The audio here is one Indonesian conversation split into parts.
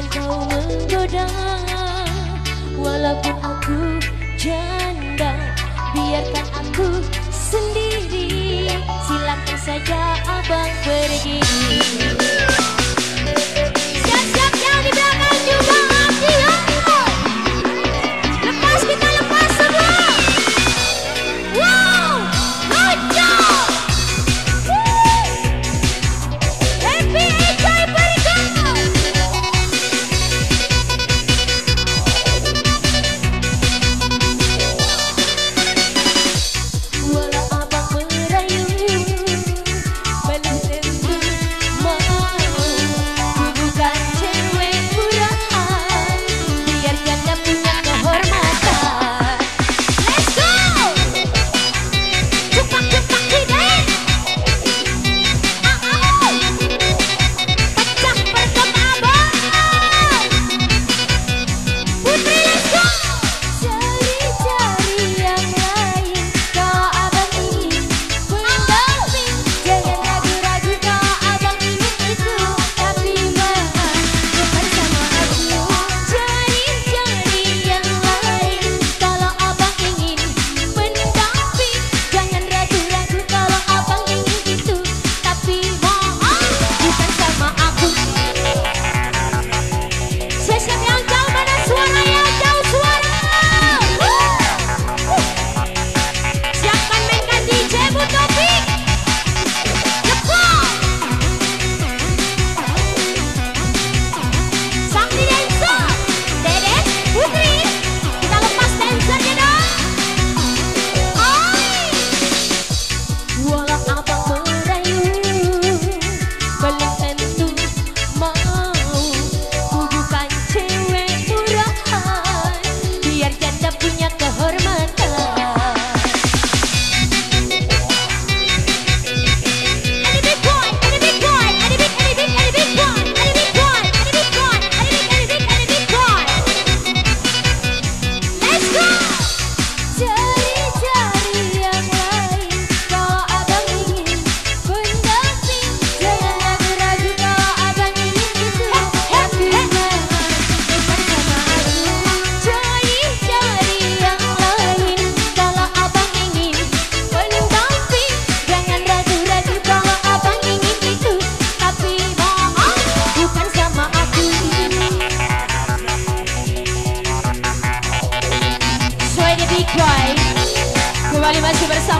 Jangan kau menggoda Walaupun aku janda Biarkan aku sendiri. Silakan saja abang pergi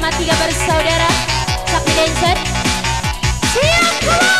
sama tiga bersaudara Sakti Dancer Siap, keluar!